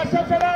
Chau, chau, chau.